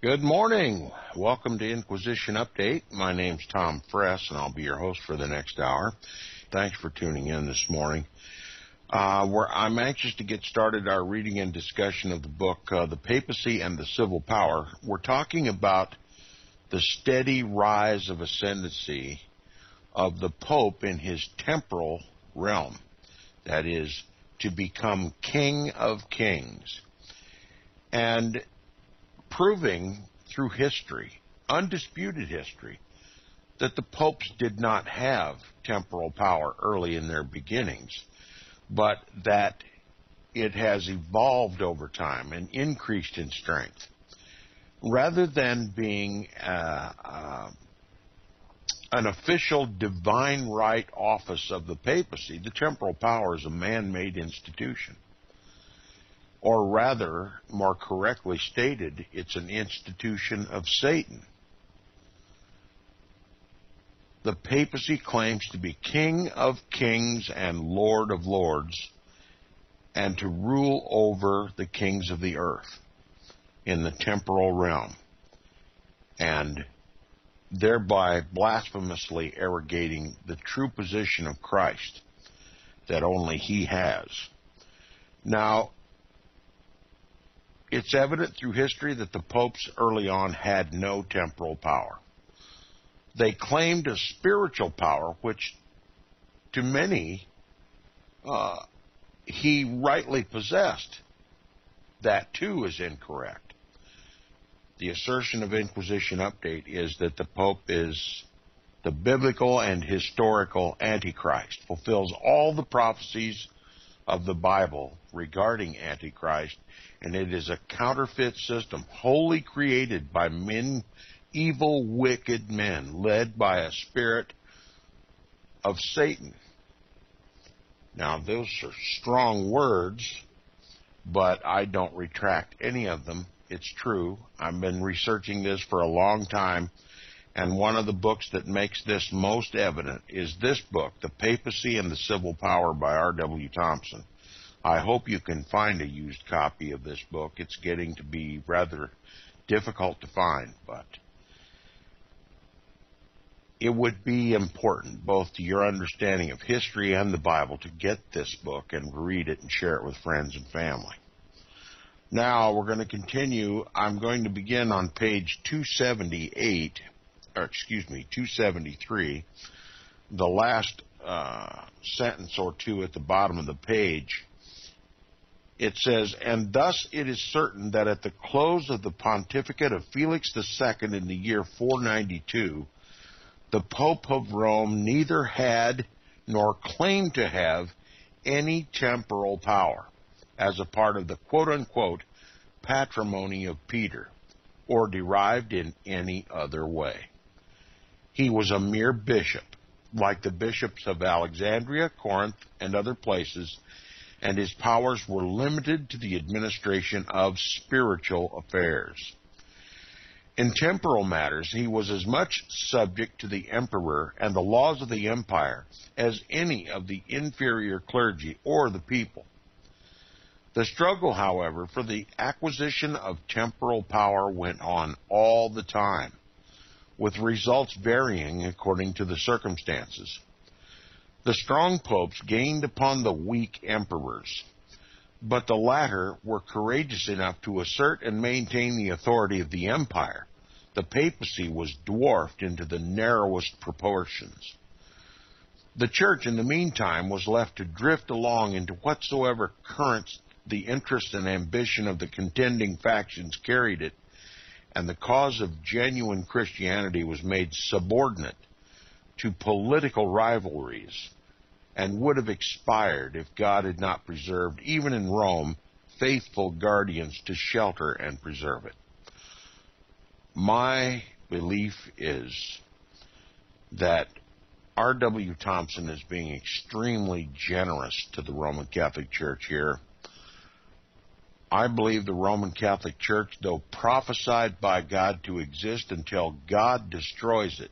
Good morning. Welcome to Inquisition Update. My name's Tom Fress, and I'll be your host for the next hour. Thanks for tuning in this morning. Uh, where I'm anxious to get started our reading and discussion of the book, uh, The Papacy and the Civil Power. We're talking about the steady rise of ascendancy of the Pope in his temporal realm. That is, to become King of Kings. And proving through history, undisputed history, that the popes did not have temporal power early in their beginnings, but that it has evolved over time and increased in strength. Rather than being uh, uh, an official divine right office of the papacy, the temporal power is a man made institution or rather, more correctly stated, it's an institution of Satan. The papacy claims to be king of kings and lord of lords and to rule over the kings of the earth in the temporal realm and thereby blasphemously arrogating the true position of Christ that only he has. Now, it's evident through history that the popes early on had no temporal power. They claimed a spiritual power, which to many uh, he rightly possessed. That too is incorrect. The assertion of Inquisition Update is that the Pope is the biblical and historical Antichrist, fulfills all the prophecies of the Bible regarding Antichrist, and it is a counterfeit system wholly created by men, evil, wicked men, led by a spirit of Satan. Now, those are strong words, but I don't retract any of them. It's true. I've been researching this for a long time, and one of the books that makes this most evident is this book, The Papacy and the Civil Power by R.W. Thompson. I hope you can find a used copy of this book. It's getting to be rather difficult to find, but it would be important both to your understanding of history and the Bible to get this book and read it and share it with friends and family. Now we're going to continue. I'm going to begin on page 278, or excuse me, 273, the last uh, sentence or two at the bottom of the page it says, And thus it is certain that at the close of the pontificate of Felix II in the year 492, the Pope of Rome neither had nor claimed to have any temporal power as a part of the quote unquote patrimony of Peter or derived in any other way. He was a mere bishop, like the bishops of Alexandria, Corinth, and other places and his powers were limited to the administration of spiritual affairs. In temporal matters, he was as much subject to the emperor and the laws of the empire as any of the inferior clergy or the people. The struggle, however, for the acquisition of temporal power went on all the time, with results varying according to the circumstances. The strong popes gained upon the weak emperors, but the latter were courageous enough to assert and maintain the authority of the empire. The papacy was dwarfed into the narrowest proportions. The church, in the meantime, was left to drift along into whatsoever currents the interest and ambition of the contending factions carried it, and the cause of genuine Christianity was made subordinate to political rivalries and would have expired if God had not preserved, even in Rome, faithful guardians to shelter and preserve it. My belief is that R.W. Thompson is being extremely generous to the Roman Catholic Church here. I believe the Roman Catholic Church, though prophesied by God to exist until God destroys it,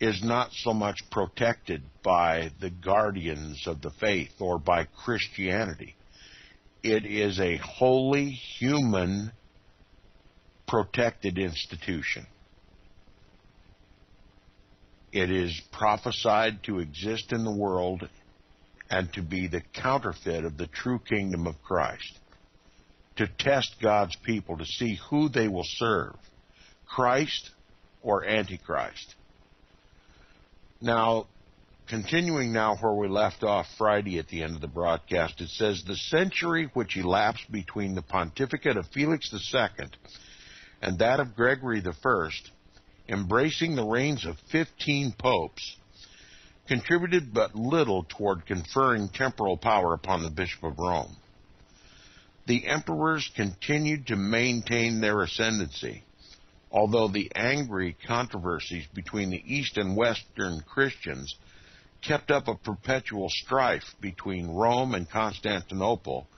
is not so much protected by the guardians of the faith or by Christianity. It is a wholly human protected institution. It is prophesied to exist in the world and to be the counterfeit of the true kingdom of Christ. To test God's people to see who they will serve, Christ or Antichrist. Now, continuing now where we left off Friday at the end of the broadcast, it says the century which elapsed between the pontificate of Felix II and that of Gregory I, embracing the reigns of 15 popes, contributed but little toward conferring temporal power upon the Bishop of Rome. The emperors continued to maintain their ascendancy, although the angry controversies between the East and Western Christians kept up a perpetual strife between Rome and Constantinople,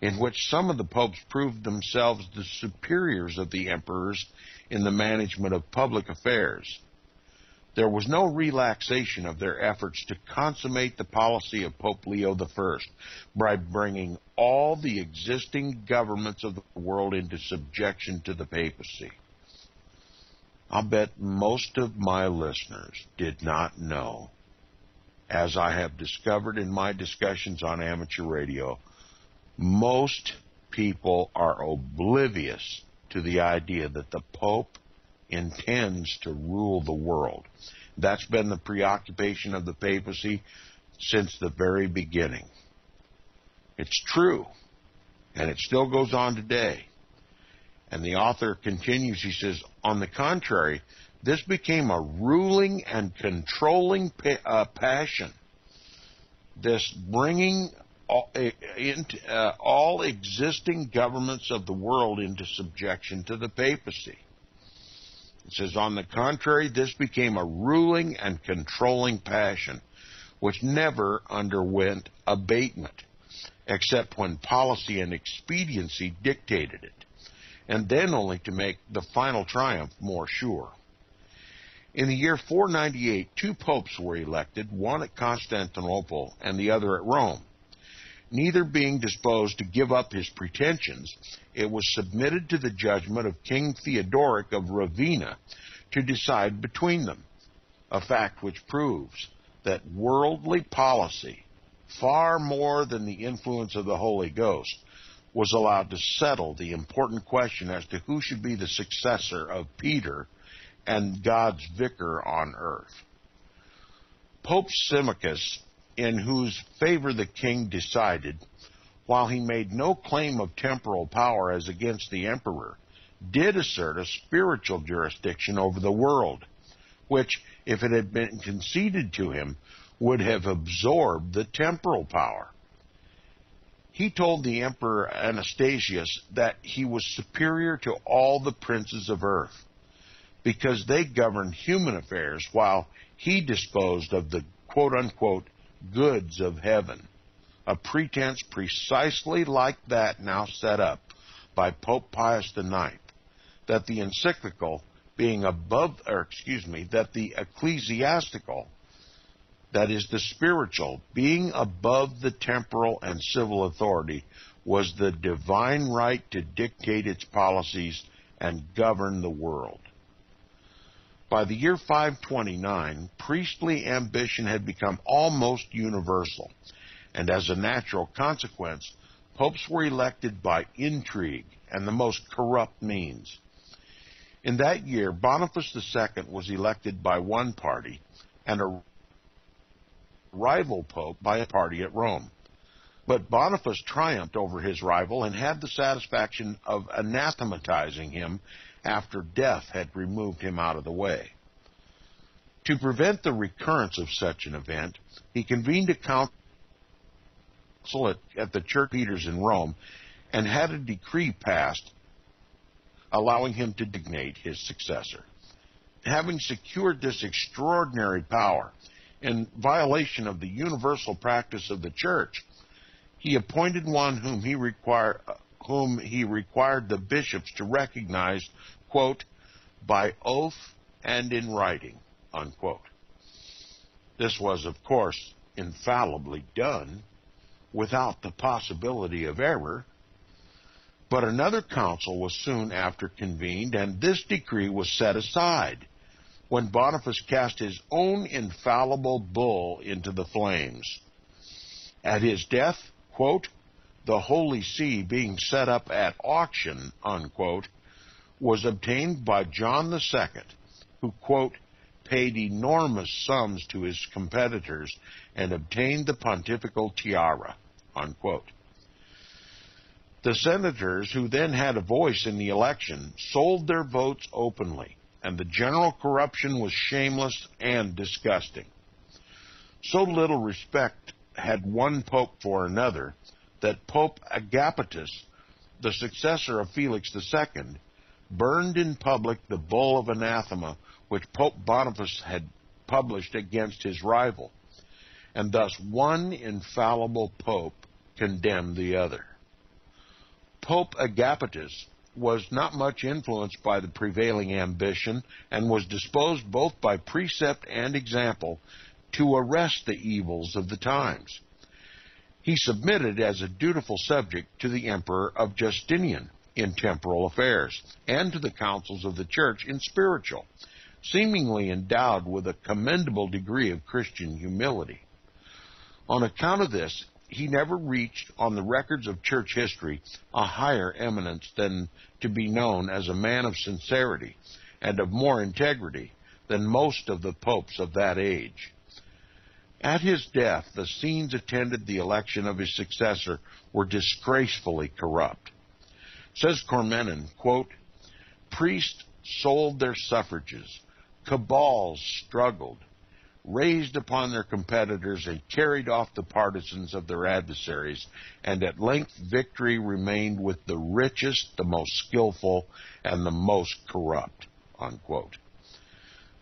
in which some of the popes proved themselves the superiors of the emperors in the management of public affairs. There was no relaxation of their efforts to consummate the policy of Pope Leo I by bringing all the existing governments of the world into subjection to the papacy. I'll bet most of my listeners did not know, as I have discovered in my discussions on amateur radio, most people are oblivious to the idea that the Pope intends to rule the world. That's been the preoccupation of the papacy since the very beginning. It's true, and it still goes on today. And the author continues, he says, on the contrary, this became a ruling and controlling pa- uh, passion. This bringing all, uh, into, uh, all existing governments of the world into subjection to the papacy. It says, on the contrary, this became a ruling and controlling passion which never underwent abatement, except when policy and expediency dictated it, and then only to make the final triumph more sure. In the year 498, two popes were elected, one at Constantinople and the other at Rome. Neither being disposed to give up his pretensions, it was submitted to the judgment of King Theodoric of Ravenna to decide between them, a fact which proves that worldly policy, far more than the influence of the Holy Ghost, was allowed to settle the important question as to who should be the successor of Peter and God's vicar on earth. Pope Symmachus in whose favor the king decided, while he made no claim of temporal power as against the emperor, did assert a spiritual jurisdiction over the world, which, if it had been conceded to him, would have absorbed the temporal power. He told the emperor Anastasius that he was superior to all the princes of earth, because they governed human affairs while he disposed of the quote unquote goods of heaven, a pretense precisely like that now set up by Pope Pius IX, that the encyclical being above, or excuse me, that the ecclesiastical, that is the spiritual, being above the temporal and civil authority, was the divine right to dictate its policies and govern the world. By the year 529, priestly ambition had become almost universal, and as a natural consequence, popes were elected by intrigue and the most corrupt means. In that year, Boniface II was elected by one party and a rival pope by a party at Rome. But Boniface triumphed over his rival and had the satisfaction of anathematizing him after death had removed him out of the way. To prevent the recurrence of such an event, he convened a council at, at the Church Peters in Rome and had a decree passed allowing him to designate his successor. Having secured this extraordinary power in violation of the universal practice of the church, he appointed one whom he required whom he required the bishops to recognize, quote, by oath and in writing, unquote. This was, of course, infallibly done without the possibility of error, But another council was soon after convened, and this decree was set aside when Boniface cast his own infallible bull into the flames. At his death, quote, the Holy See being set up at auction, unquote, was obtained by John II, who, quote, paid enormous sums to his competitors and obtained the pontifical tiara, unquote. The senators, who then had a voice in the election, sold their votes openly, and the general corruption was shameless and disgusting. So little respect had one pope for another that Pope Agapetus, the successor of Felix II, burned in public the bull of anathema which Pope Boniface had published against his rival, and thus one infallible pope condemned the other. Pope Agapetus was not much influenced by the prevailing ambition and was disposed both by precept and example to arrest the evils of the times. He submitted as a dutiful subject to the Emperor of Justinian in temporal affairs and to the councils of the church in spiritual, seemingly endowed with a commendable degree of Christian humility. On account of this, he never reached on the records of church history a higher eminence than to be known as a man of sincerity and of more integrity than most of the popes of that age. At his death, the scenes attended the election of his successor were disgracefully corrupt. Says Cormenin, quote, priests sold their suffrages, cabals struggled, raised upon their competitors and carried off the partisans of their adversaries, and at length victory remained with the richest, the most skillful, and the most corrupt. Unquote.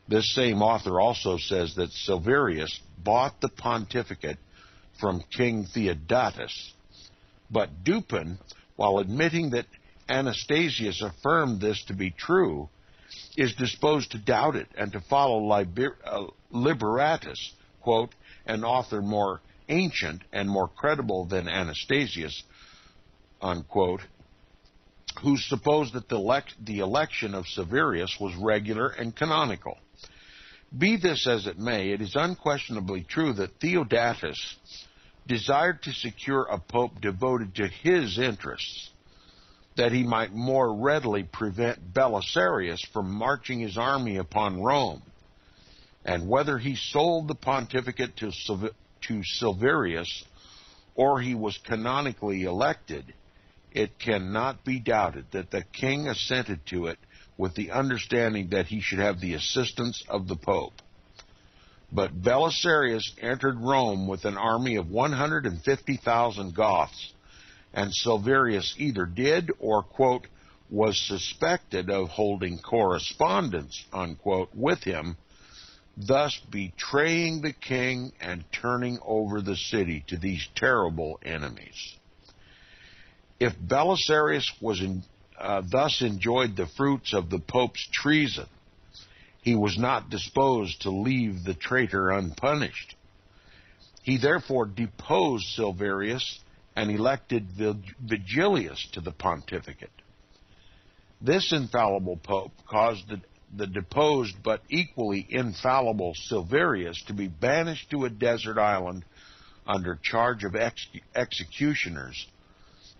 This same author also says that Silverius bought the pontificate from King Theodatus, but Dupin, while admitting that Anastasius affirmed this to be true, is disposed to doubt it and to follow Liber, uh, Liberatus, quote, an author more ancient and more credible than Anastasius, unquote, who supposed that the, elect, the election of Severius was regular and canonical. Be this as it may, it is unquestionably true that Theodatus desired to secure a pope devoted to his interests that he might more readily prevent Belisarius from marching his army upon Rome. And whether he sold the pontificate to, to Silverius or he was canonically elected, it cannot be doubted that the king assented to it with the understanding that he should have the assistance of the pope. But Belisarius entered Rome with an army of 150,000 Goths and Silverius either did or, quote, was suspected of holding correspondence, unquote, with him, thus betraying the king and turning over the city to these terrible enemies. If Belisarius was in, uh, thus enjoyed the fruits of the Pope's treason, he was not disposed to leave the traitor unpunished. He therefore deposed Silverius and elected Vigilius to the pontificate. This infallible pope caused the, the deposed but equally infallible Silverius to be banished to a desert island under charge of ex- executioners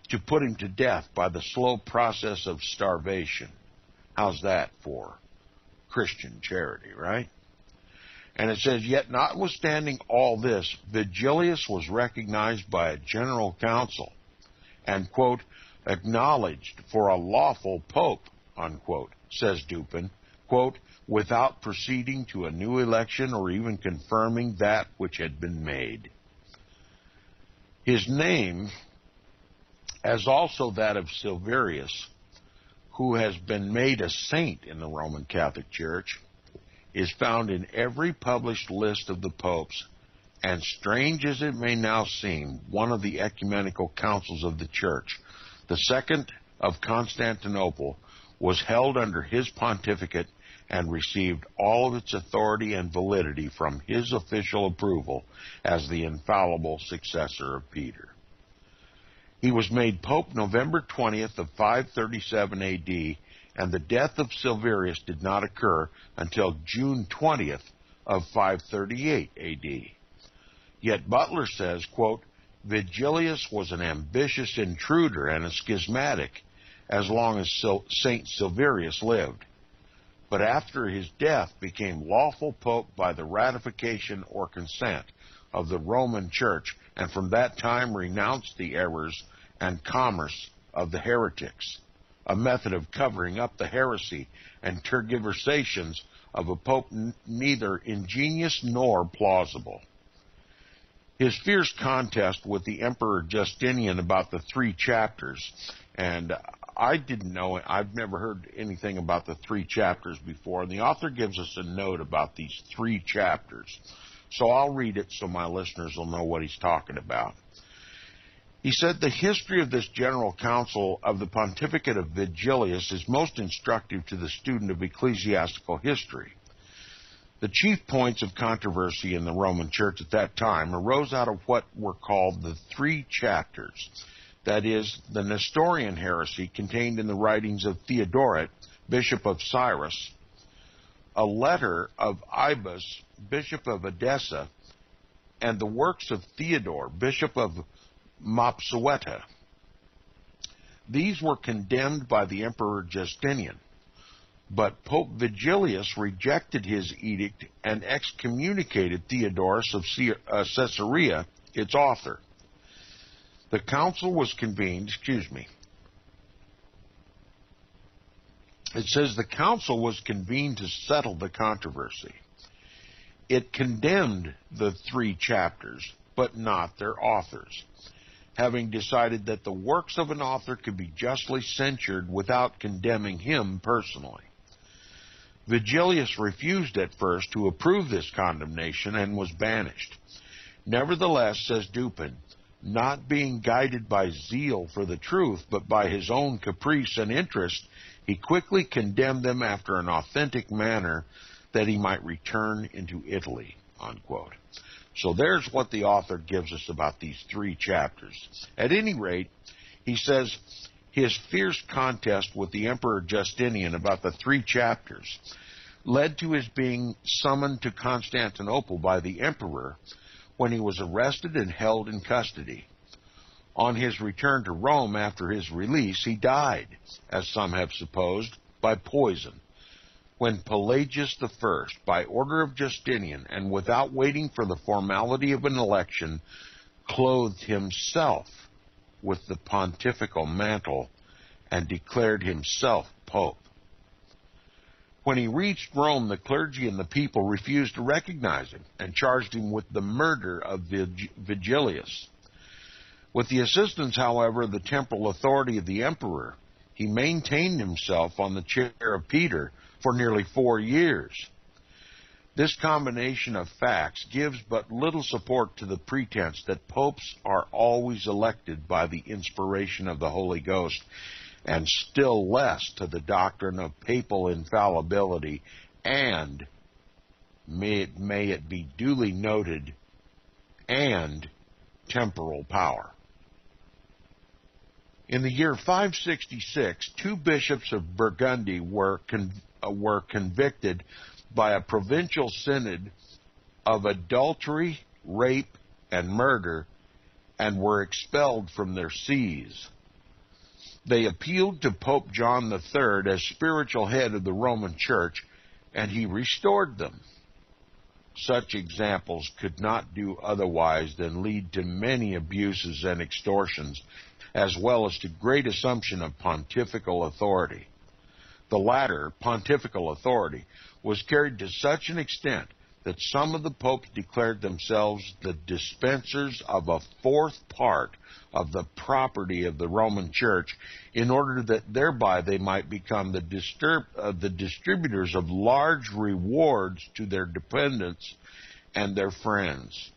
to put him to death by the slow process of starvation. How's that for Christian charity, right? And it says, Yet notwithstanding all this, Vigilius was recognized by a general council and, quote, acknowledged for a lawful pope, unquote, says Dupin, quote, without proceeding to a new election or even confirming that which had been made. His name, as also that of Silverius, who has been made a saint in the Roman Catholic Church, is found in every published list of the popes, and strange as it may now seem, one of the ecumenical councils of the Church, the second of Constantinople, was held under his pontificate and received all of its authority and validity from his official approval as the infallible successor of Peter. He was made Pope November 20th of 537 AD, and the death of Silverius did not occur until June 20th of 538 AD. Yet Butler says, quote, Vigilius was an ambitious intruder and a schismatic as long as St. Silverius lived, but after his death became lawful pope by the ratification or consent of the Roman Church, and from that time renounced the errors and commerce of the heretics, a method of covering up the heresy and tergiversations of a pope neither ingenious nor plausible. His fierce contest with the Emperor Justinian about the three chapters, and I didn't know, I've never heard anything about the three chapters before, and the author gives us a note about these three chapters. So I'll read it so my listeners will know what he's talking about. He said the history of this general council of the pontificate of Vigilius is most instructive to the student of ecclesiastical history. The chief points of controversy in the Roman Church at that time arose out of what were called the three chapters. That is, the Nestorian heresy contained in the writings of Theodoret, Bishop of Cyrus, a letter of Ibas, Bishop of Edessa, and the works of Theodore, Bishop of Mopsuestia. These were condemned by the Emperor Justinian. But Pope Vigilius rejected his edict and excommunicated Theodorus of uh, Caesarea, its author. The council was convened, excuse me. It says the council was convened to settle the controversy. It condemned the three chapters, but not their authors, having decided that the works of an author could be justly censured without condemning him personally. Vigilius refused at first to approve this condemnation and was banished. Nevertheless, says Dupin, not being guided by zeal for the truth, but by his own caprice and interest, he quickly condemned them after an authentic manner that he might return into Italy. Unquote. So there's what the author gives us about these three chapters. At any rate, he says his fierce contest with the Emperor Justinian about the three chapters led to his being summoned to Constantinople by the emperor when he was arrested and held in custody. On his return to Rome after his release, he died, as some have supposed, by poison. When Pelagius I, by order of Justinian and without waiting for the formality of an election, clothed himself with the pontifical mantle and declared himself pope. When he reached Rome, the clergy and the people refused to recognize him and charged him with the murder of Vigilius. With the assistance, however, of the temporal authority of the emperor, he maintained himself on the chair of Peter for nearly four years. This combination of facts gives but little support to the pretense that popes are always elected by the inspiration of the Holy Ghost, and still less to the doctrine of papal infallibility and, may it, may it be duly noted, and temporal power. In the year 566, two bishops of Burgundy were, con- Uh, were convicted by a provincial synod of adultery, rape, and murder and were expelled from their sees. They appealed to Pope John III as spiritual head of the Roman Church, and he restored them. Such examples could not do otherwise than lead to many abuses and extortions, as well as to great assumption of pontifical authority. The latter, pontifical authority, was carried to such an extent that some of the popes declared themselves the dispensers of a fourth part of the property of the Roman Church in order that thereby they might become the, disturb, uh, the distributors of large rewards to their dependents and their friends.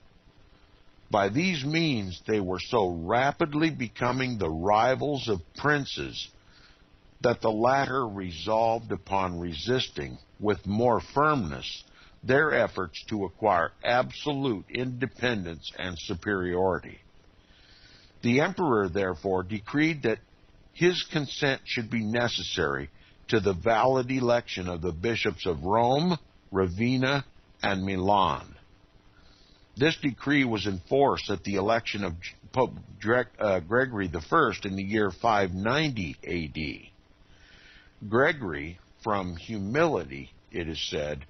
By these means, they were so rapidly becoming the rivals of princes that the latter resolved upon resisting with more firmness their efforts to acquire absolute independence and superiority. The emperor, therefore, decreed that his consent should be necessary to the valid election of the bishops of Rome, Ravenna, and Milan. This decree was enforced at the election of Pope uh, Gregory I in the year 590 AD. Gregory, from humility, it is said,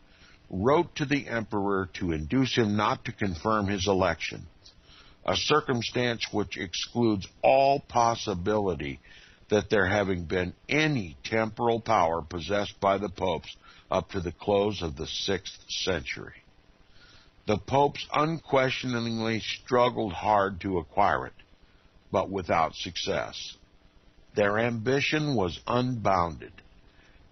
wrote to the emperor to induce him not to confirm his election, a circumstance which excludes all possibility that there having been any temporal power possessed by the popes up to the close of the sixth century. The popes unquestioningly struggled hard to acquire it, but without success. Their ambition was unbounded,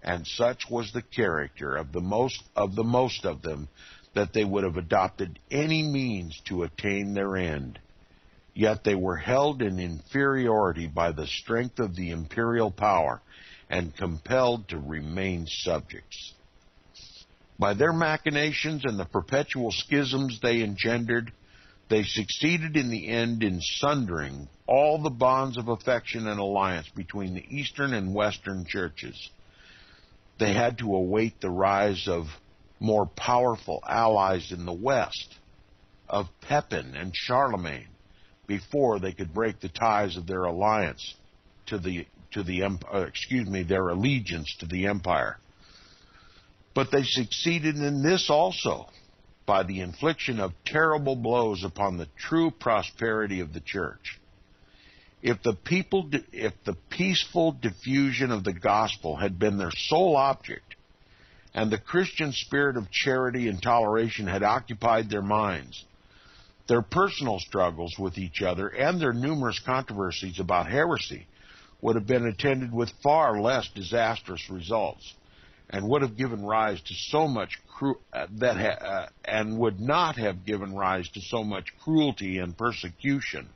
and such was the character of the most of the most of them that they would have adopted any means to attain their end. Yet they were held in inferiority by the strength of the imperial power and compelled to remain subjects. By their machinations and the perpetual schisms they engendered, they succeeded in the end in sundering all the bonds of affection and alliance between the Eastern and Western churches. They had to await the rise of more powerful allies in the West, of Pepin and Charlemagne, before they could break the ties of their alliance to the to the uh, excuse me their allegiance to the empire. But they succeeded in this also by the infliction of terrible blows upon the true prosperity of the church. If the people, if the peaceful diffusion of the gospel had been their sole object, and the Christian spirit of charity and toleration had occupied their minds, their personal struggles with each other and their numerous controversies about heresy would have been attended with far less disastrous results and would have given rise to so much cru- uh, that ha- uh, and would not have given rise to so much cruelty and persecution.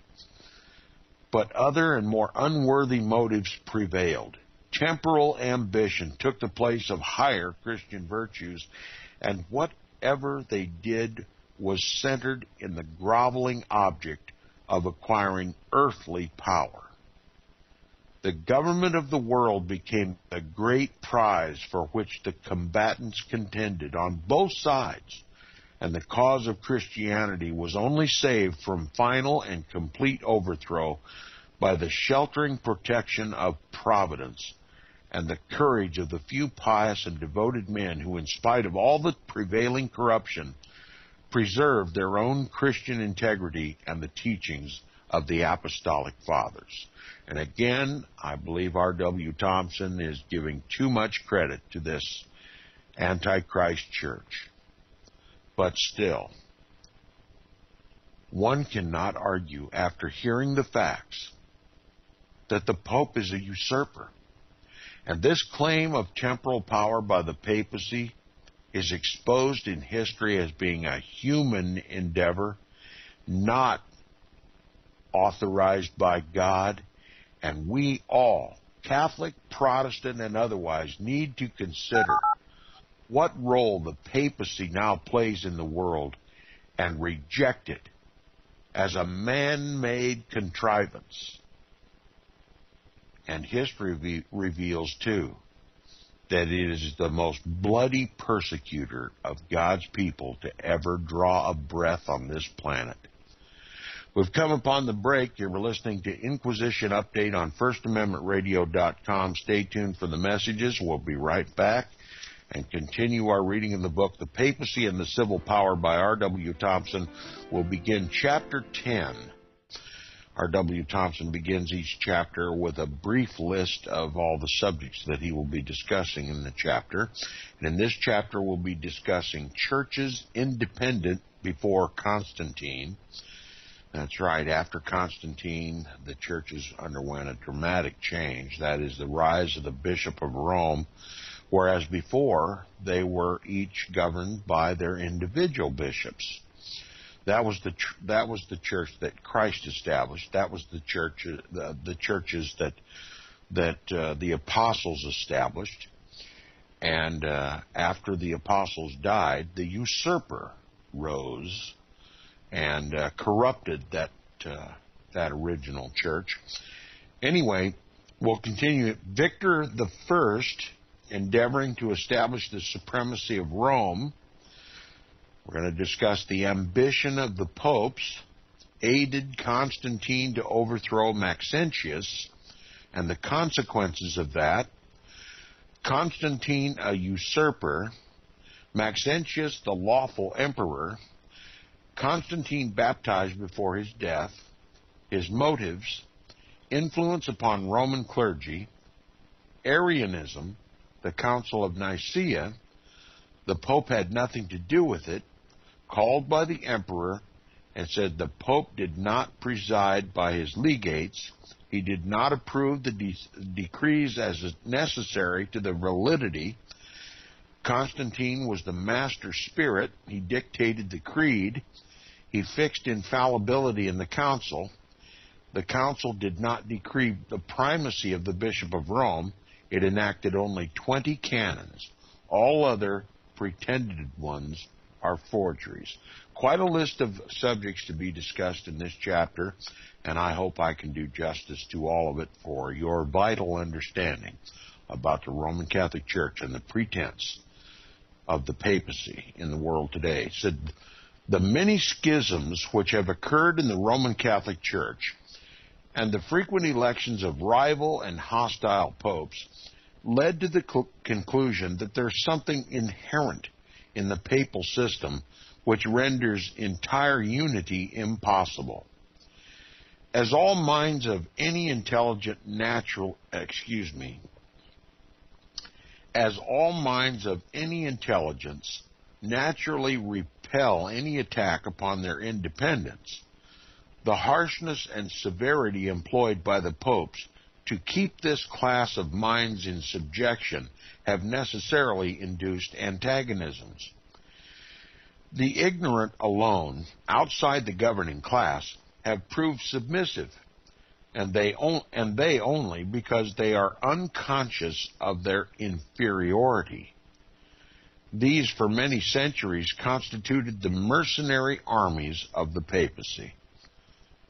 But other and more unworthy motives prevailed. Temporal ambition took the place of higher Christian virtues, and whatever they did was centered in the groveling object of acquiring earthly power. The government of the world became the great prize for which the combatants contended on both sides, and the cause of Christianity was only saved from final and complete overthrow by the sheltering protection of Providence and the courage of the few pious and devoted men who, in spite of all the prevailing corruption, preserved their own Christian integrity and the teachings of the Apostolic Fathers. And again, I believe R.W. Thompson is giving too much credit to this Antichrist church. But still, one cannot argue after hearing the facts that the Pope is a usurper. And this claim of temporal power by the papacy is exposed in history as being a human endeavor, not authorized by God and we all, Catholic, Protestant, and otherwise, need to consider what role the papacy now plays in the world and reject it as a man made contrivance. And history reveals, too, that it is the most bloody persecutor of God's people to ever draw a breath on this planet. We've come upon the break. You were listening to Inquisition Update on FirstAmendmentRadio.com. Stay tuned for the messages. We'll be right back and continue our reading of the book, The Papacy and the Civil Power by R.W. Thompson. We'll begin chapter 10. R.W. Thompson begins each chapter with a brief list of all the subjects that he will be discussing in the chapter. And in this chapter, we'll be discussing churches independent before Constantine that's right. After Constantine, the churches underwent a dramatic change. That is the rise of the Bishop of Rome, whereas before they were each governed by their individual bishops. That was the that was the church that Christ established. That was the church the, the churches that that uh, the apostles established. And uh, after the apostles died, the usurper rose and uh, corrupted that uh, that original church. Anyway, we'll continue. Victor the First, endeavoring to establish the supremacy of Rome. We're going to discuss the ambition of the popes, aided Constantine to overthrow Maxentius, and the consequences of that. Constantine, a usurper, Maxentius, the lawful emperor, Constantine baptized before his death, his motives, influence upon Roman clergy, Arianism, the Council of Nicaea, the Pope had nothing to do with it, called by the emperor and said the Pope did not preside by his legates, he did not approve the de- decrees as necessary to the validity. Constantine was the master spirit, he dictated the creed, he fixed infallibility in the council. The council did not decree the primacy of the Bishop of Rome. It enacted only 20 canons. All other pretended ones are forgeries. Quite a list of subjects to be discussed in this chapter, and I hope I can do justice to all of it for your vital understanding about the Roman Catholic Church and the pretense of the papacy in the world today. Said the many schisms which have occurred in the Roman Catholic Church and the frequent elections of rival and hostile popes led to the cl- conclusion that there's something inherent in the papal system which renders entire unity impossible. As all minds of any intelligent natural, excuse me, as all minds of any intelligence naturally repel any attack upon their independence, the harshness and severity employed by the popes to keep this class of minds in subjection have necessarily induced antagonisms. The ignorant alone, outside the governing class, have proved submissive, and they, on, and they only because they are unconscious of their inferiority. These, for many centuries, constituted the mercenary armies of the papacy.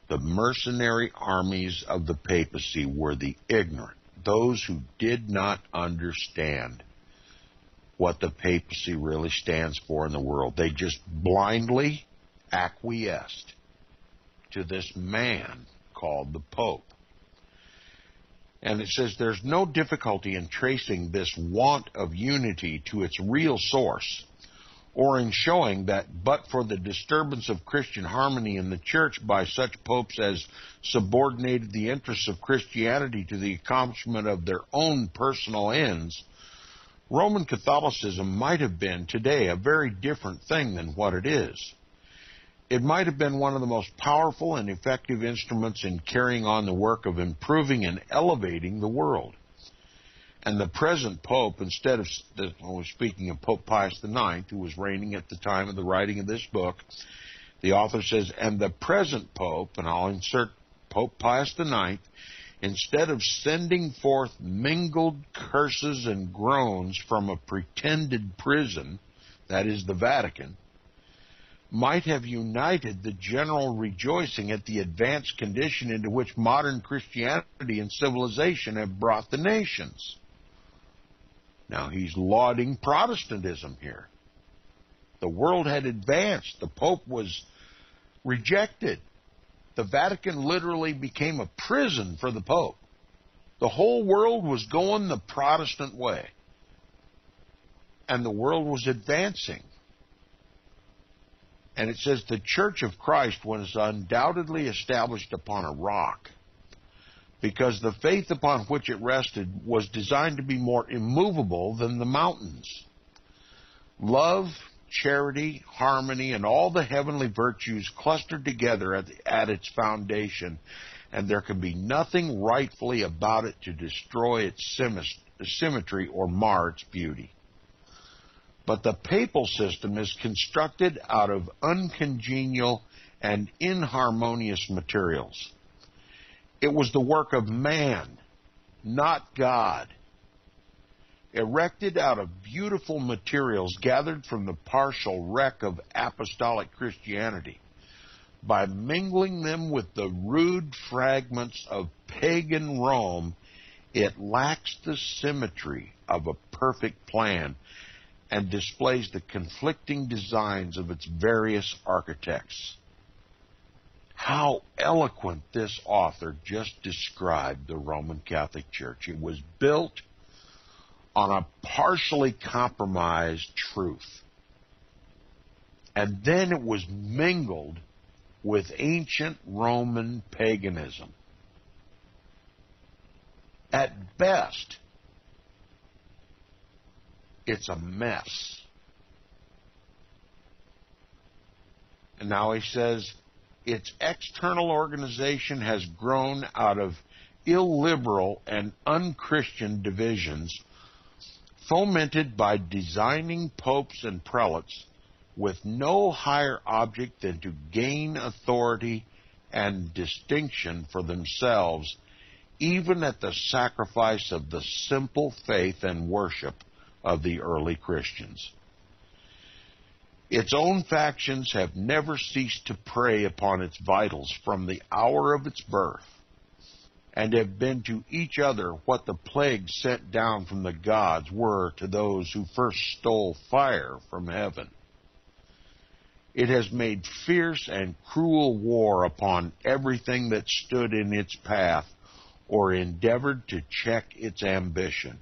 The mercenary armies of the papacy were the ignorant, those who did not understand what the papacy really stands for in the world. They just blindly acquiesced to this man called the Pope. And it says there's no difficulty in tracing this want of unity to its real source, or in showing that but for the disturbance of Christian harmony in the church by such popes as subordinated the interests of Christianity to the accomplishment of their own personal ends, Roman Catholicism might have been today a very different thing than what it is. It might have been one of the most powerful and effective instruments in carrying on the work of improving and elevating the world. And the present Pope, instead of, was speaking of Pope Pius IX, who was reigning at the time of the writing of this book, the author says, and the present Pope, and I'll insert Pope Pius IX, instead of sending forth mingled curses and groans from a pretended prison, that is the Vatican, might have united the general rejoicing at the advanced condition into which modern Christianity and civilization have brought the nations. Now he's lauding Protestantism here. The world had advanced. The Pope was rejected the Vatican literally became a prison for the Pope. The whole world was going the Protestant way. And the world was advancing. And it says the Church of Christ was undoubtedly established upon a rock because the faith upon which it rested was designed to be more immovable than the mountains. Love, charity, harmony, and all the heavenly virtues clustered together at, the, at its foundation, and there can be nothing rightfully about it to destroy its symmetry or mar its beauty. But the papal system is constructed out of uncongenial and inharmonious materials. It was the work of man, not God erected out of beautiful materials gathered from the partial wreck of apostolic Christianity. by mingling them with the rude fragments of pagan Rome, it lacks the symmetry of a perfect plan and displays the conflicting designs of its various architects. How eloquent this author just described the Roman Catholic Church. It was built on a partially compromised truth. And then it was mingled with ancient Roman paganism. At best, it's a mess. And now he says its external organization has grown out of illiberal and unchristian divisions fomented by designing popes and prelates with no higher object than to gain authority and distinction for themselves, even at the sacrifice of the simple faith and worship of the early Christians. Its own factions have never ceased to prey upon its vitals from the hour of its birth, and have been to each other what the plagues sent down from the gods were to those who first stole fire from heaven. It has made fierce and cruel war upon everything that stood in its path or endeavored to check its ambition.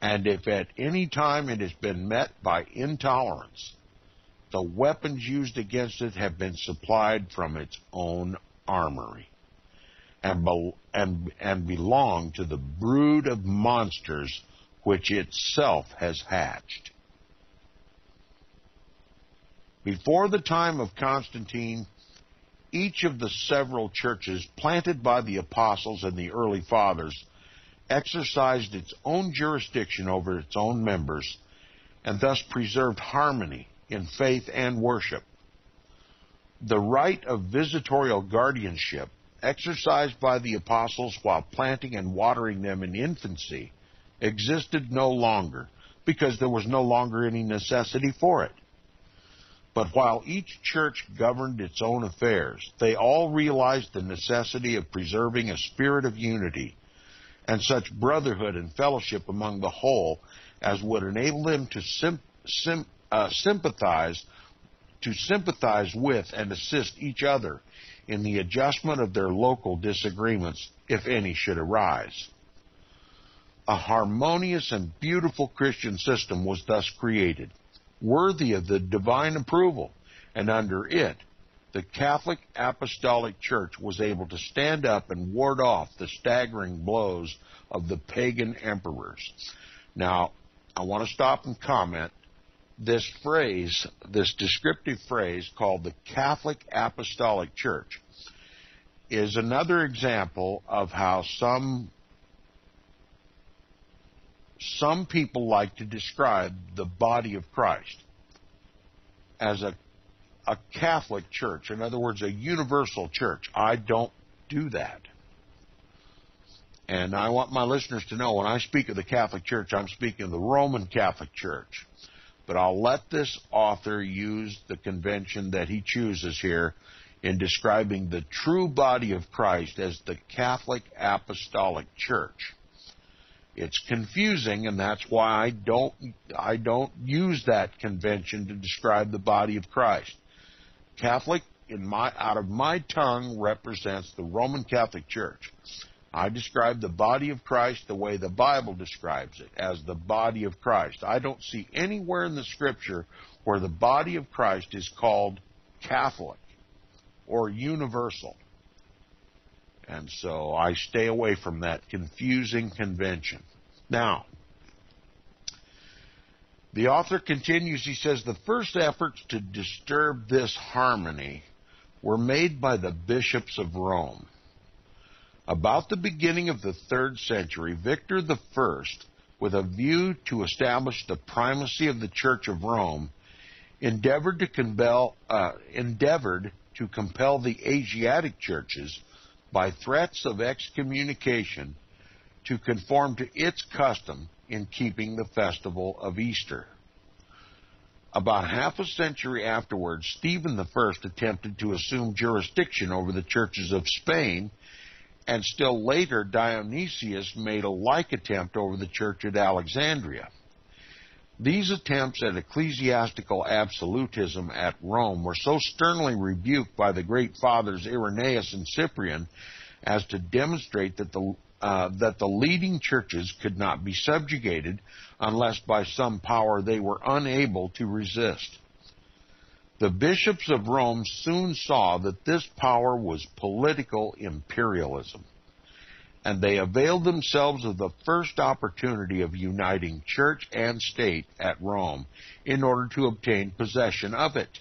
And if at any time it has been met by intolerance, the weapons used against it have been supplied from its own armory and, be- and, and belong to the brood of monsters which itself has hatched. Before the time of Constantine, each of the several churches planted by the apostles and the early fathers exercised its own jurisdiction over its own members and thus preserved harmony in faith and worship. The right of visitorial guardianship exercised by the apostles while planting and watering them in infancy existed no longer because there was no longer any necessity for it. But while each church governed its own affairs, they all realized the necessity of preserving a spirit of unity and such brotherhood and fellowship among the whole as would enable them to sim, sim, uh, sympathize to sympathize with and assist each other in the adjustment of their local disagreements, if any should arise. A harmonious and beautiful Christian system was thus created worthy of the divine approval, and under it, the Catholic Apostolic Church was able to stand up and ward off the staggering blows of the pagan emperors. Now, I want to stop and comment. This phrase, this descriptive phrase called the Catholic Apostolic Church, is another example of how some some people like to describe the body of Christ as a, a Catholic church. In other words, a universal church. I don't do that. And I want my listeners to know when I speak of the Catholic Church, I'm speaking of the Roman Catholic Church. But I'll let this author use the convention that he chooses here in describing the true body of Christ as the Catholic Apostolic Church. It's confusing, and that's why I don't I don't use that convention to describe the body of Christ. Catholic, in my out of my tongue, represents the Roman Catholic Church. I describe the body of Christ the way the Bible describes it, as the body of Christ. I don't see anywhere in the Scripture where the body of Christ is called Catholic or universal. And so I stay away from that confusing convention. Now, the author continues, he says, the first efforts to disturb this harmony were made by the bishops of Rome. About the beginning of the third century, Victor I, with a view to establish the primacy of the Church of Rome, endeavored to compel, uh, endeavored to compel the Asiatic churches by threats of excommunication to conform to its custom in keeping the festival of Easter. About half a century afterwards, Stephen I attempted to assume jurisdiction over the churches of Spain, and still later Dionysius made a like attempt over the church at Alexandria. These attempts at ecclesiastical absolutism at Rome were so sternly rebuked by the great fathers Irenaeus and Cyprian as to demonstrate that the uh, that the leading churches could not be subjugated unless by some power they were unable to resist. The bishops of Rome soon saw that this power was political imperialism, and they availed themselves of the first opportunity of uniting church and state at Rome in order to obtain possession of it.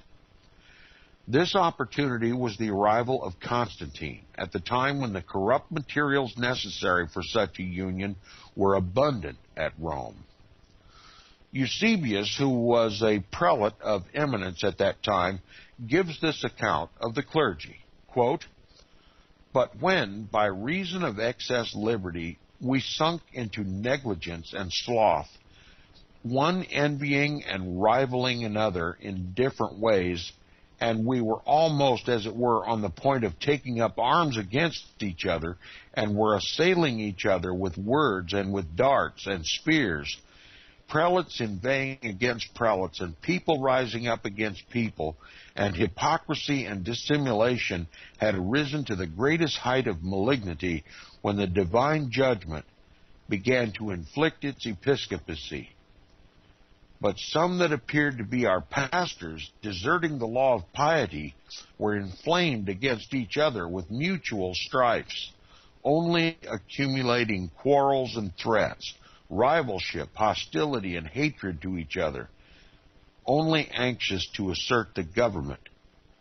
This opportunity was the arrival of Constantine at the time when the corrupt materials necessary for such a union were abundant at Rome. Eusebius, who was a prelate of eminence at that time, gives this account of the clergy. Quote, but when, by reason of excess liberty, we sunk into negligence and sloth, one envying and rivaling another in different ways, and we were almost, as it were, on the point of taking up arms against each other, and were assailing each other with words and with darts and spears, prelates inveighing against prelates, and people rising up against people, and hypocrisy and dissimulation had arisen to the greatest height of malignity when the divine judgment began to inflict its episcopacy. But some that appeared to be our pastors, deserting the law of piety, were inflamed against each other with mutual strifes, only accumulating quarrels and threats, rivalship, hostility, and hatred to each other, only anxious to assert the government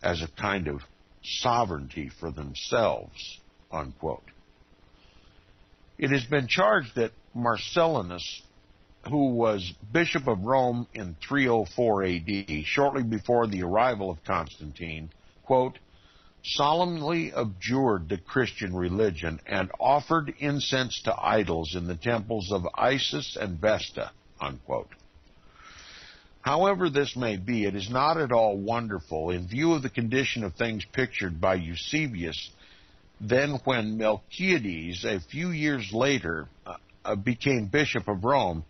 as a kind of sovereignty for themselves. Unquote. It has been charged that Marcellinus who was Bishop of Rome in 304 AD, shortly before the arrival of Constantine, quote, solemnly abjured the Christian religion and offered incense to idols in the temples of Isis and Vesta, unquote. However this may be, it is not at all wonderful, in view of the condition of things pictured by Eusebius, then when Melchiades, a few years later, uh, became Bishop of Rome,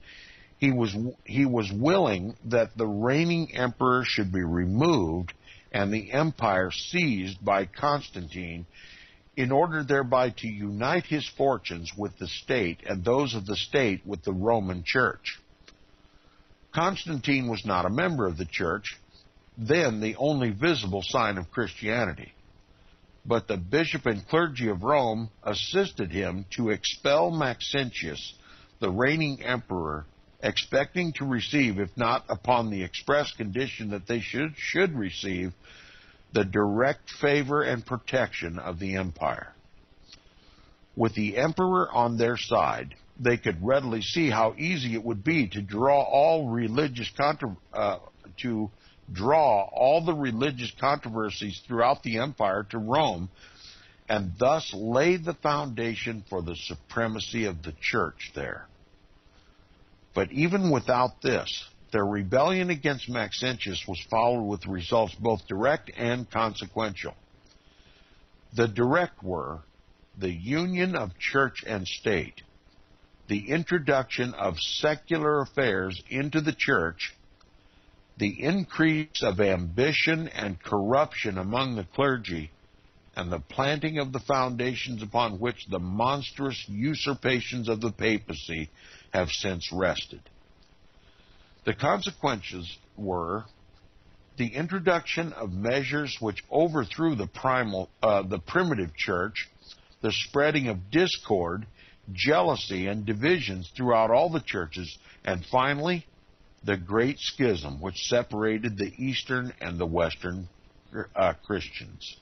he was he was willing that the reigning emperor should be removed and the empire seized by Constantine in order thereby to unite his fortunes with the state and those of the state with the Roman Church. Constantine was not a member of the church, then the only visible sign of Christianity. But the bishop and clergy of Rome assisted him to expel Maxentius, the reigning emperor, expecting to receive, if not upon the express condition that they should, should receive, the direct favor and protection of the empire. With the emperor on their side, they could readily see how easy it would be to draw all religious contra- uh, to draw all the religious controversies throughout the empire to Rome, and thus lay the foundation for the supremacy of the church there. But even without this, their rebellion against Maxentius was followed with results both direct and consequential. The direct were the union of church and state, the introduction of secular affairs into the church, the increase of ambition and corruption among the clergy, and the planting of the foundations upon which the monstrous usurpations of the papacy have since rested. The consequences were the introduction of measures which overthrew the primal, uh, the primitive church, the spreading of discord, jealousy, and divisions throughout all the churches, and finally, the great schism which separated the Eastern and the Western uh, Christians.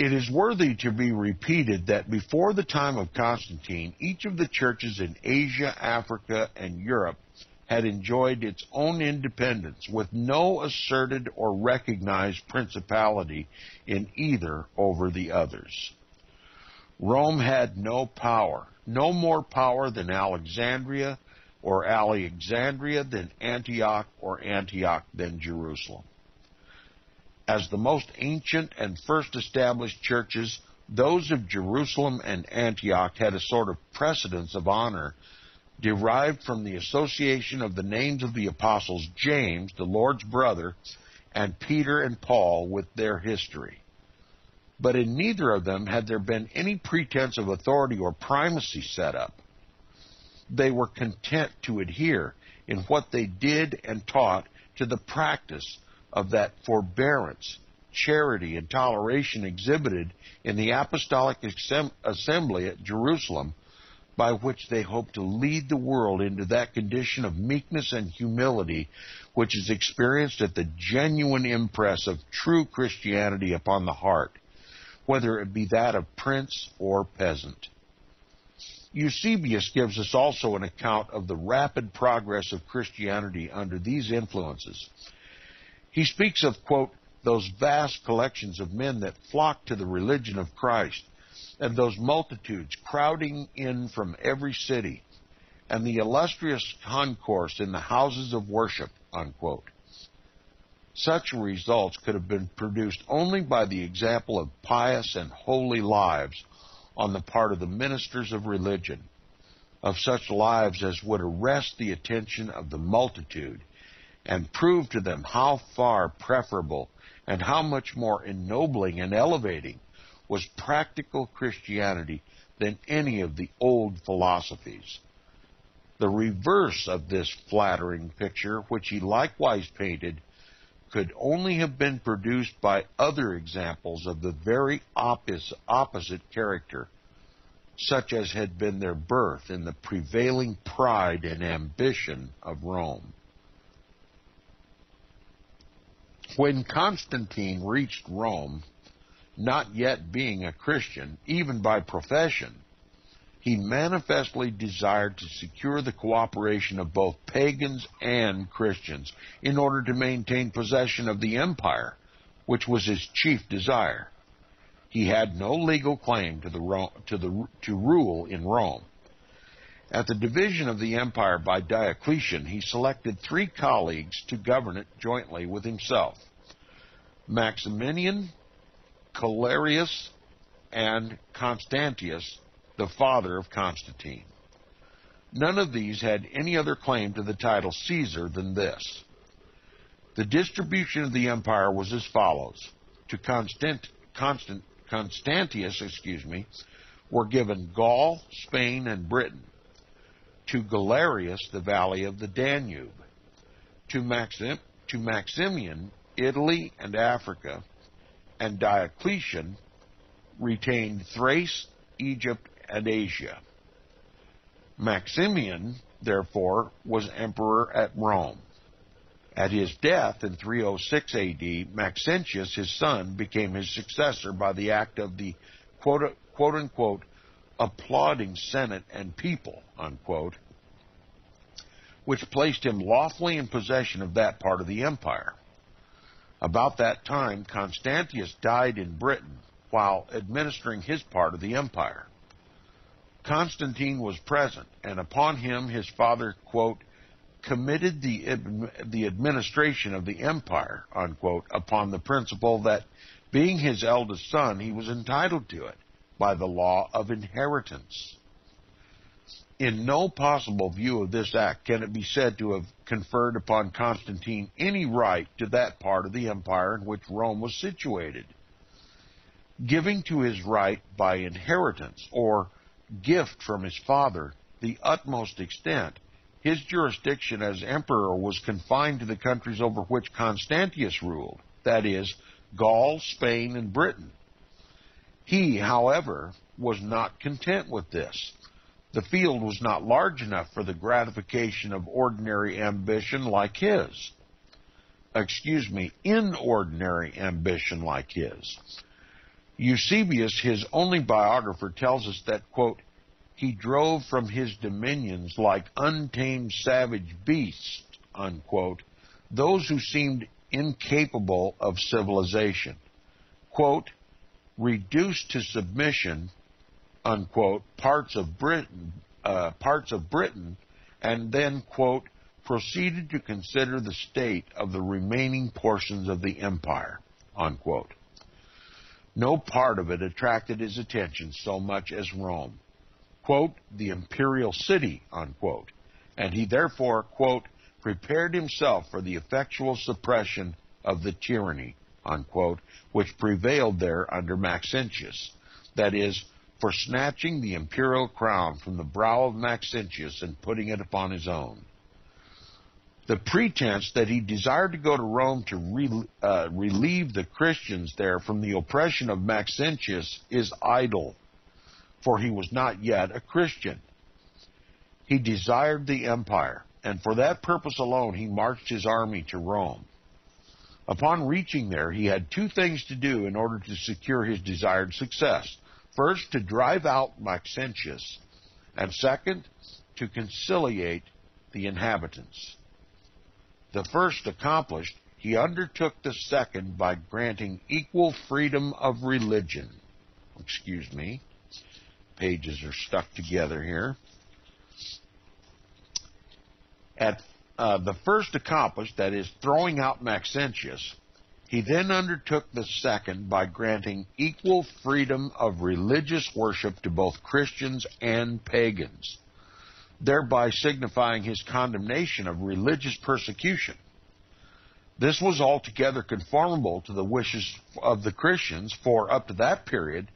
It is worthy to be repeated that before the time of Constantine, each of the churches in Asia, Africa, and Europe had enjoyed its own independence with no asserted or recognized principality in either over the others. Rome had no power, no more power than Alexandria, or Alexandria, than Antioch, or Antioch, than Jerusalem. As the most ancient and first established churches, those of Jerusalem and Antioch had a sort of precedence of honor derived from the association of the names of the apostles James, the Lord's brother, and Peter and Paul with their history. But in neither of them had there been any pretense of authority or primacy set up. They were content to adhere in what they did and taught to the practice of that forbearance, charity, and toleration exhibited in the apostolic assembly at Jerusalem by which they hope to lead the world into that condition of meekness and humility which is experienced at the genuine impress of true Christianity upon the heart, whether it be that of prince or peasant. Eusebius gives us also an account of the rapid progress of Christianity under these influences. He speaks of, quote, those vast collections of men that flock to the religion of Christ, and those multitudes crowding in from every city, and the illustrious concourse in the houses of worship, unquote. Such results could have been produced only by the example of pious and holy lives on the part of the ministers of religion, of such lives as would arrest the attention of the multitude and prove to them how far preferable and how much more ennobling and elevating was practical Christianity than any of the old philosophies. The reverse of this flattering picture, which he likewise painted, could only have been produced by other examples of the very opposite character, such as had been their birth in the prevailing pride and ambition of Rome. When Constantine reached Rome, not yet being a Christian, even by profession, he manifestly desired to secure the cooperation of both pagans and Christians in order to maintain possession of the empire, which was his chief desire. He had no legal claim to, the, to, the, to rule in Rome. At the division of the empire by Diocletian, he selected three colleagues to govern it jointly with himself Maximian, Galerius and Constantius, the father of Constantine. None of these had any other claim to the title Caesar than this. The distribution of the empire was as follows. To Constant, Constant, Constantius, excuse me, were given Gaul, Spain, and Britain. To Galerius, the valley of the Danube. To, Maxim, to Maximian, Italy and Africa and Diocletian retained Thrace, Egypt, and Asia. Maximian, therefore, was emperor at Rome. At his death in 306 AD, Maxentius, his son, became his successor by the act of the quote, quote unquote applauding Senate and people, unquote, which placed him lawfully in possession of that part of the empire. About that time, Constantius died in Britain while administering his part of the empire. Constantine was present, and upon him his father, quote, committed the, the administration of the empire, unquote, upon the principle that being his eldest son, he was entitled to it by the law of inheritance. In no possible view of this act can it be said to have conferred upon Constantine any right to that part of the empire in which Rome was situated. Giving to his right by inheritance or gift from his father the utmost extent, his jurisdiction as emperor was confined to the countries over which Constantius ruled, that is, Gaul, Spain, and Britain. He, however, was not content with this the field was not large enough for the gratification of ordinary ambition like his. Excuse me, inordinary ambition like his. Eusebius, his only biographer, tells us that, quote, he drove from his dominions like untamed savage beasts, unquote, those who seemed incapable of civilization. Quote, reduced to submission unquote, parts of Britain, uh, parts of Britain and then, quote, proceeded to consider the state of the remaining portions of the empire, unquote. No part of it attracted his attention so much as Rome, quote, the imperial city, unquote, and he therefore, quote, prepared himself for the effectual suppression of the tyranny, unquote, which prevailed there under Maxentius, that is, for snatching the imperial crown from the brow of Maxentius and putting it upon his own. The pretense that he desired to go to Rome to re, uh, relieve the Christians there from the oppression of Maxentius is idle, for he was not yet a Christian. He desired the empire, and for that purpose alone he marched his army to Rome. Upon reaching there, he had two things to do in order to secure his desired success. First, to drive out Maxentius, and second, to conciliate the inhabitants. The first accomplished, he undertook the second by granting equal freedom of religion. Excuse me. Pages are stuck together here. At uh, the first accomplished, that is, throwing out Maxentius, he then undertook the second by granting equal freedom of religious worship to both Christians and pagans, thereby signifying his condemnation of religious persecution. This was altogether conformable to the wishes of the Christians, for up to that period,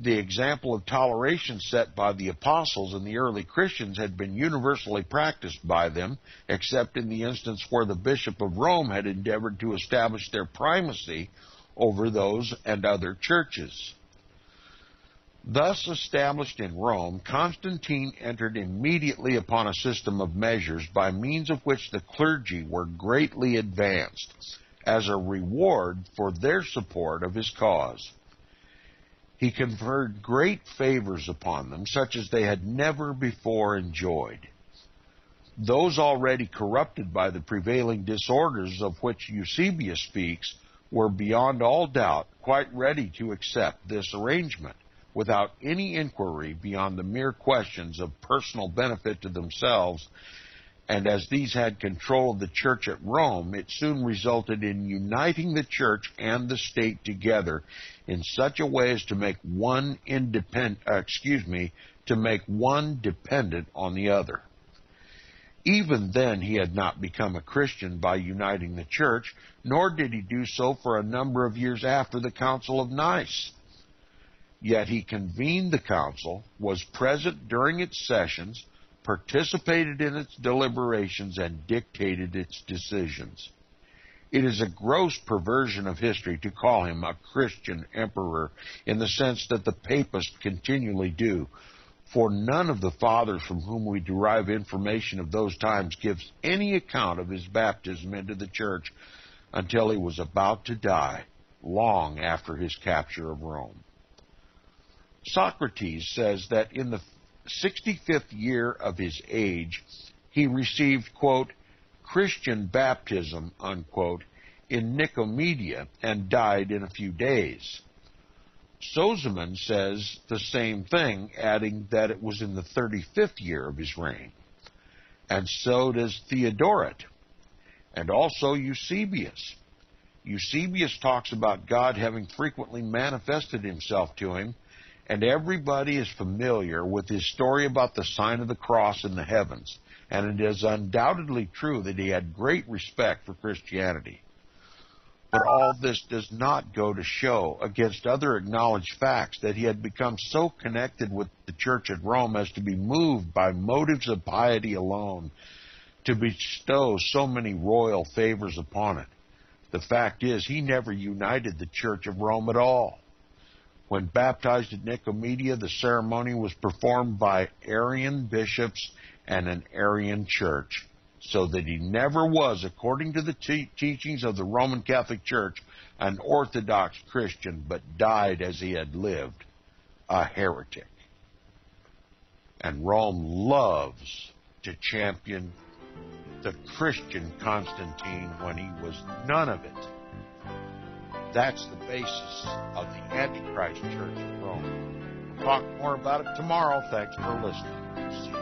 the example of toleration set by the apostles and the early Christians had been universally practiced by them, except in the instance where the Bishop of Rome had endeavored to establish their primacy over those and other churches. Thus established in Rome, Constantine entered immediately upon a system of measures by means of which the clergy were greatly advanced as a reward for their support of his cause. He conferred great favors upon them, such as they had never before enjoyed. Those already corrupted by the prevailing disorders of which Eusebius speaks were beyond all doubt quite ready to accept this arrangement without any inquiry beyond the mere questions of personal benefit to themselves and as these had control of the church at Rome, it soon resulted in uniting the church and the state together in such a way as to make one independent, uh, excuse me, to make one dependent on the other. Even then, he had not become a Christian by uniting the church, nor did he do so for a number of years after the Council of Nice. Yet he convened the council, was present during its sessions, participated in its deliberations, and dictated its decisions. It is a gross perversion of history to call him a Christian emperor in the sense that the papists continually do, for none of the fathers from whom we derive information of those times gives any account of his baptism into the church until he was about to die, long after his capture of Rome. Socrates says that in the 65th year of his age, he received, quote, Christian baptism, unquote, in Nicomedia and died in a few days. Sozomen says the same thing, adding that it was in the 35th year of his reign. And so does Theodoret, and also Eusebius. Eusebius talks about God having frequently manifested himself to him and everybody is familiar with his story about the sign of the cross in the heavens, and it is undoubtedly true that he had great respect for Christianity. But all this does not go to show, against other acknowledged facts, that he had become so connected with the church at Rome as to be moved by motives of piety alone to bestow so many royal favors upon it. The fact is, he never united the church of Rome at all. When baptized at Nicomedia, the ceremony was performed by Arian bishops and an Arian church, so that he never was, according to the te- teachings of the Roman Catholic Church, an Orthodox Christian, but died as he had lived, a heretic. And Rome loves to champion the Christian Constantine when he was none of it. That's the basis of the Antichrist Church of Rome. We'll talk more about it tomorrow. Thanks for listening.